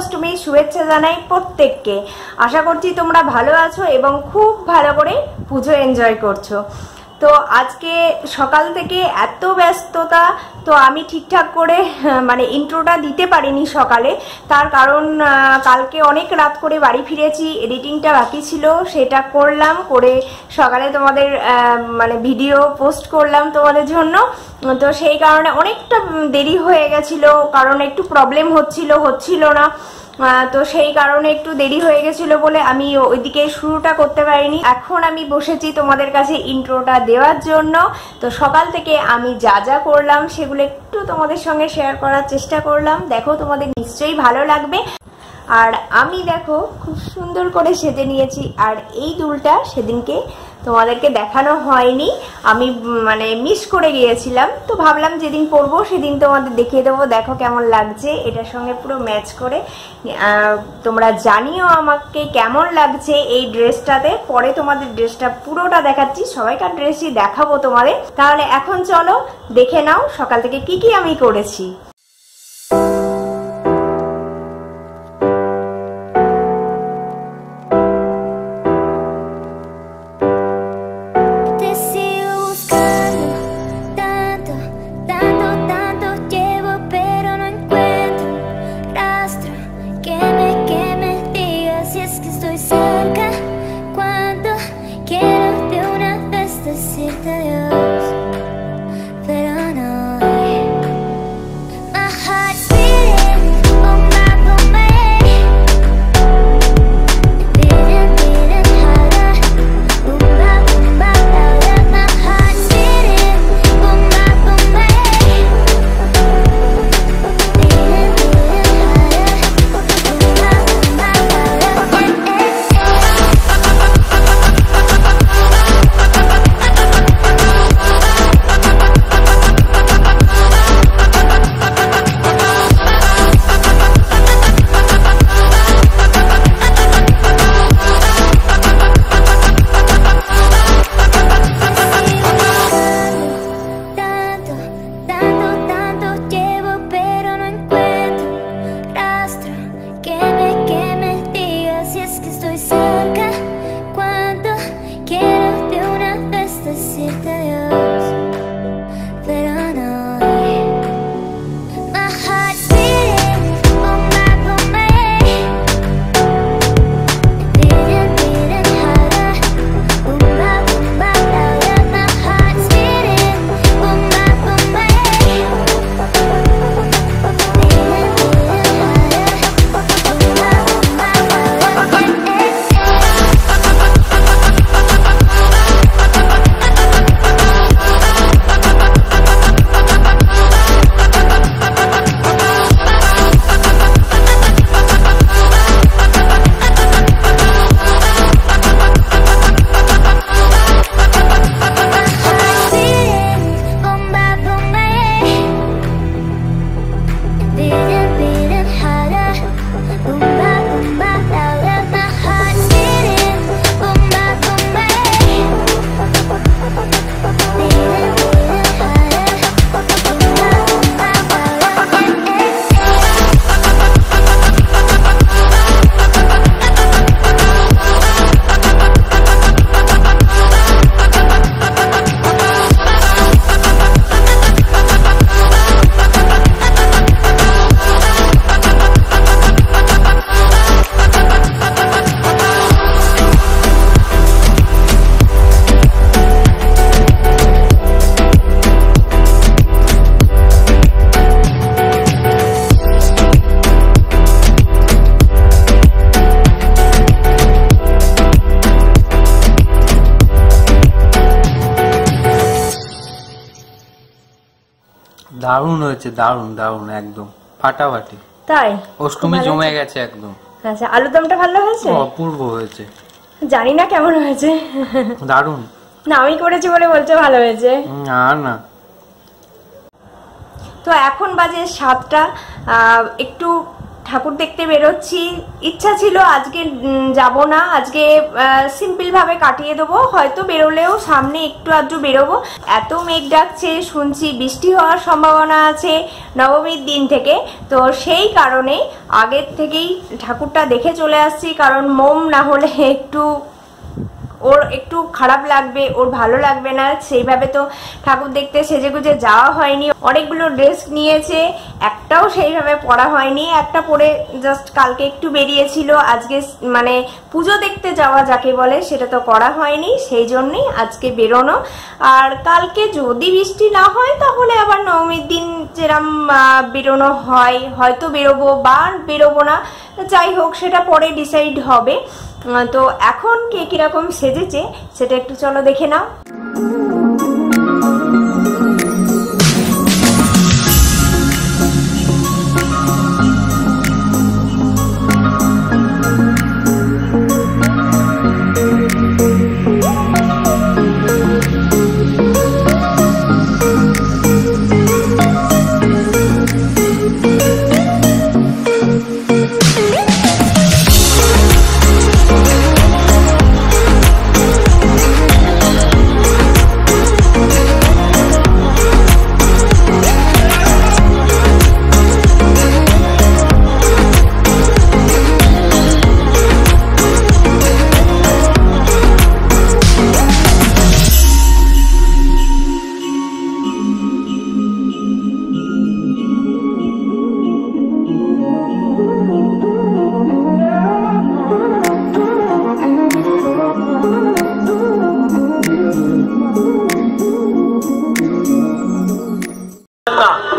শুভ অষ্টমীর শুভেচ্ছা জানাই প্রত্যেককে। আশা করছি তোমরা ভালো আছো এবং খুব ভালো করে পুজো এনজয় করছ। তো আজকে সকাল থেকে এত ব্যস্ততা, তো আমি ঠিকঠাক করে মানে ইন্ট্রোটা দিতে পারিনি সকালে। তার কারণ কালকে অনেক রাত করে বাড়ি ফিরেছি এডিটিংটা বাকি ছিল, সেটা করলাম, করে সকালে তোমাদের মানে ভিডিও পোস্ট করলাম তোমাদের জন্য। তো সেই কারণে অনেকটা দেরি হয়ে গেছিল, কারণ একটু প্রবলেম হচ্ছিল হচ্ছিল না। তো সেই কারণে একটু দেরি হয়ে গেছিল বলে আমি ওইদিকে শুরুটা করতে পারিনি। এখন আমি বসেছি তোমাদের কাছে ইন্ট্রোটা দেওয়ার জন্য। তো সকাল থেকে আমি যা যা করলাম সেগুলো একটু তোমাদের সঙ্গে শেয়ার করার চেষ্টা করলাম। দেখো, তোমাদের নিশ্চয়ই ভালো লাগবে। আর আমি দেখো, খুব সুন্দর করে সেজে নিয়েছি। আর এই দুলটা সেদিনকে তোমাদেরকে দেখানো হয়নি। আমি মানে মিস করে গিয়েছিলাম। তো ভাবলাম যেদিন পরবো সেদিন তোমাদের দেখিয়ে দেবো। দেখো কেমন লাগছে। এটার সঙ্গে পুরো ম্যাচ করে তোমরা জানিও আমাকে কেমন লাগছে এই ড্রেসটাতে। পরে তোমাদের ড্রেসটা পুরোটা দেখাচ্ছি। সবাইকার ড্রেসই দেখাবো তোমাদের। তাহলে এখন চলো, দেখে নাও সকাল থেকে কি কি আমি করেছি। Cuando quiero de una vez decirte দারুণ হয়েছে দারুণ দারুণ একদম। ফাটাফাটি। তাই? অষ্টমী জমে? গেছে একদম। আচ্ছা আলুর দমটা ভালো হয়েছে? অপূর্ব হয়েছে। জানি না কেমন হয়েছে। দারুণ। না আমি করেছি বলে বলছো ভালো হয়েছে। না না। তো এখন বাজে সাতটা আহ, একটু ঠাকুর দেখতে বেরোচ্ছি। ইচ্ছা ছিল আজকে যাব না। আজকে সিম্পলভাবে কাটিয়ে দেবো। হয়তো বেরোলেও সামনে একটু আধটু বেরোবো। এত মেঘ ডাকছে, শুনছি বৃষ্টি হওয়ার সম্ভাবনা আছে নবমীর দিন থেকে। তো সেই কারণে আগের থেকেই ঠাকুরটা দেখে চলে আসছি। কারণ মোম না হলে একটু ওর একটু খারাপ লাগবে, ওর ভালো লাগবে না, সেইভাবে তো ঠাকুর দেখতে সেজেগুজে যাওয়া হয়নি। অনেকগুলো ড্রেস নিয়েছে, একটাও সেইভাবে পরা হয়নি, একটা পরে জাস্ট কালকে একটু বেরিয়েছিল, আজকে মানে পুজো দেখতে যাওয়া যাকে বলে সেটা তো করা হয়নি, সেই জন্যই আজকে বেরোনো। আর কালকে যদি বৃষ্টি না হয় তাহলে আবার নবমীর দিন যেরম বেরোনো হয়, হয়তো বেরোবো বা বেরোবো না। যাই হোক, সেটা পরে ডিসাইড হবে। তো এখন কে কীরকম সেজেছে সেটা একটু চলো দেখে নাও।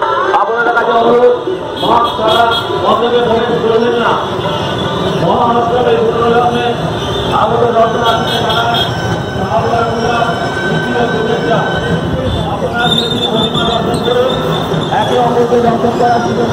না আপনাদের কাছে অনুরোধ মহাপ্রসাদ মন্দিরে প্রবেশ করবেন না। মহাপ্রসাদ এই পুনর্জন্মে আমাদের রচনার্থে জানায় আপনারা আপনারা একে অপরকে দর্শন করার সুযোগ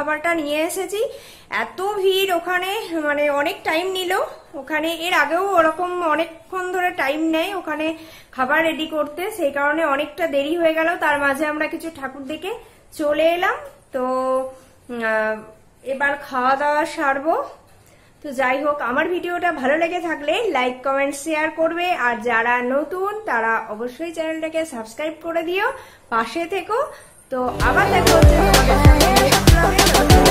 খাবারটা নিয়ে এসেছি। এত ভিড় ওখানে মানে অনেক টাইম নিল। ওখানে এর আগেও ওরকম অনেকক্ষণ ধরে টাইম নেয় ওখানে খাবার রেডি করতে। সেই কারণে অনেকটা দেরি হয়ে গেল। তার মাঝে আমরা কিছু ঠাকুর দেখে চলে এলাম। তো এবার খাওয়া দাওয়া সারবো। তো যাই হোক, আমার ভিডিওটা ভালো লেগে থাকলে লাইক কমেন্ট শেয়ার করবে। আর যারা নতুন, তারা অবশ্যই চ্যানেলটাকে সাবস্ক্রাইব করে দিও। পাশে থেকো। তো আবার দেখা হচ্ছে। তোমাদের